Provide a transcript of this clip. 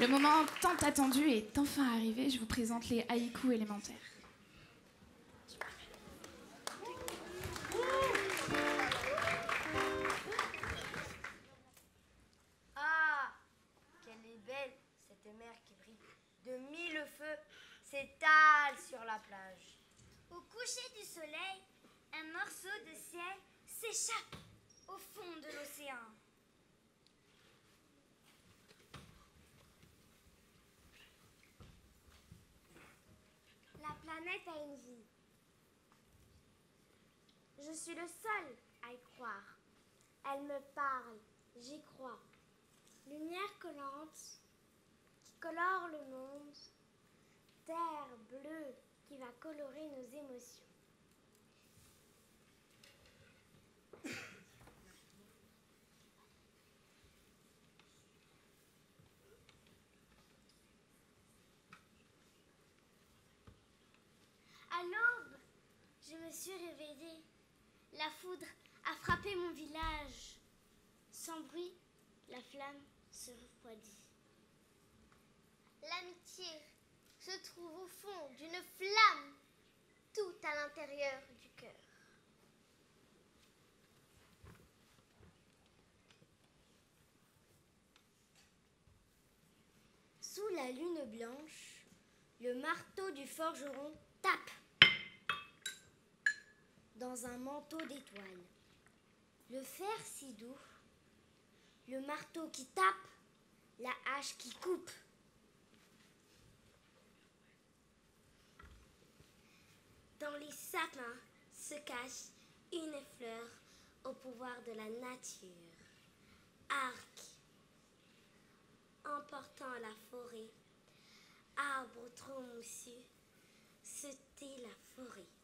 Le moment tant attendu est enfin arrivé. Je vous présente les haïkus élémentaires. Ah, quelle est belle cette mer qui brille de mille feux s'étale sur la plage. Au coucher du soleil, un morceau de ciel s'échappe au fond de l'océan. Je suis le seul à y croire. Elle me parle, j'y crois. Lumière collante qui colore le monde. Terre bleue qui va colorer nos émotions. Je me suis réveillée. La foudre a frappé mon village. Sans bruit, la flamme se refroidit. L'amitié se trouve au fond d'une flamme, tout à l'intérieur du cœur. Sous la lune blanche, le marteau du forgeron tape dans un manteau d'étoiles. Le fer si doux, le marteau qui tape, la hache qui coupe. Dans les sapins se cache une fleur au pouvoir de la nature. Arc, emportant la forêt, arbre trop moussu, se tait la forêt.